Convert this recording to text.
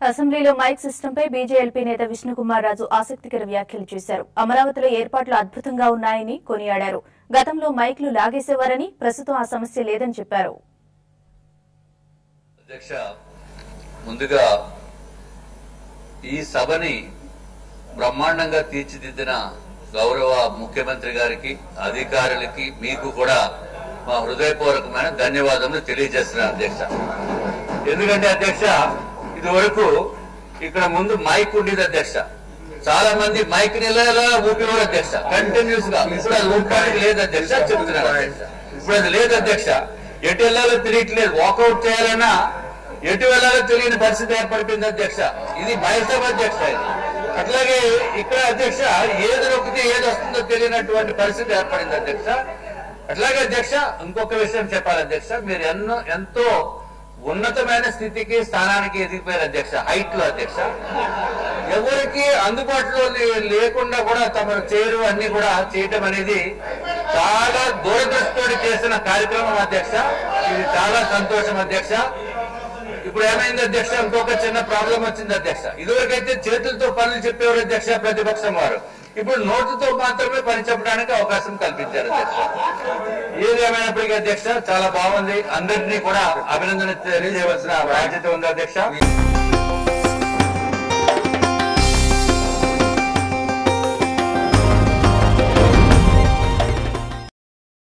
అసెంబ్లీలో mic సిస్టంపై BJLP నేత విష్ణుకుమార్ రాజు ఆసక్తికర వ్యాఖ్యలు చేశారు. అమరావతిలో ఏర్పాట్లు అద్భుతంగా ఉన్నాయని కొనియాడారు. గతంలో మైక్లు లాగేసేవారని ప్రస్తుతం ఆ సమస్య లేదని చెప్పారు. ముందుగా ఈ సభని బ్రహ్మాండంగా తీర్చిదిద్దిన గౌరవ ముఖ్యమంత్రి గారికి అధికారులకి మీకు కూడా మా హృదయపూర్వకమైన ధన్యవాదములు తెలియజేస్తున్నాను అధ్యక్ష. ఎందుకంటే అధ్యక్ష ఇది వరకు ఇక్కడ ముందు మైక్ ఉండేది అధ్యక్ష. చాలా మంది మైక్ నిలయలా ఊపేవారు అధ్యక్ష. కంటిన్యూస్గా ఇప్పుడు అది లేదు అధ్యక్ష చెప్తున్నారు ఇప్పుడు అది లేదు అధ్యక్ష. ఎటు వెళ్ళాలో తెలియట్లేదు. వాకౌట్ చేయాలన్నా ఎటు వెళ్ళాలో తెలియని పరిస్థితి ఏర్పడిపోయింది అధ్యక్ష. ఇది మైసాబ్ అధ్యక్ష ఇది. అట్లాగే ఇక్కడ అధ్యక్ష ఏది నొక్కితే ఏది వస్తుందో తెలియనటువంటి పరిస్థితి ఏర్పడింది అధ్యక్ష. అట్లాగే అధ్యక్ష ఇంకొక విషయం చెప్పాలి అధ్యక్ష. మీరు ఎన్నో ఎంతో ఉన్నతమైన స్థితికి స్థానానికి ఎదిగిపోయారు అధ్యక్ష హైట్లో అధ్యక్ష. ఎవరికి అందుబాటులో లేకుండా కూడా తమ చేరు అన్ని కూడా చేయటం అనేది చాలా దూరదృష్టితో చేసిన కార్యక్రమం అధ్యక్ష. ఇది చాలా సంతోషం అధ్యక్ష. ఇప్పుడు ఏమైంది అధ్యక్ష? ఇంకొక చిన్న ప్రాబ్లం వచ్చింది అధ్యక్ష. ఇదివరకైతే చేతులతో పనులు చెప్పేవారు అధ్యక్ష ప్రతిపక్షం వారు. ఇప్పుడు నోటుతో మాత్రమే పని చెప్పడానికి అవకాశం కల్పించారు. అధ్యక్ష ఏది ఏమైనప్పటికీ అధ్యక్ష చాలా బాగుంది. అందరినీ కూడా అభినందన తెలియజేయవలసిన బాధ్యత ఉంది అధ్యక్ష.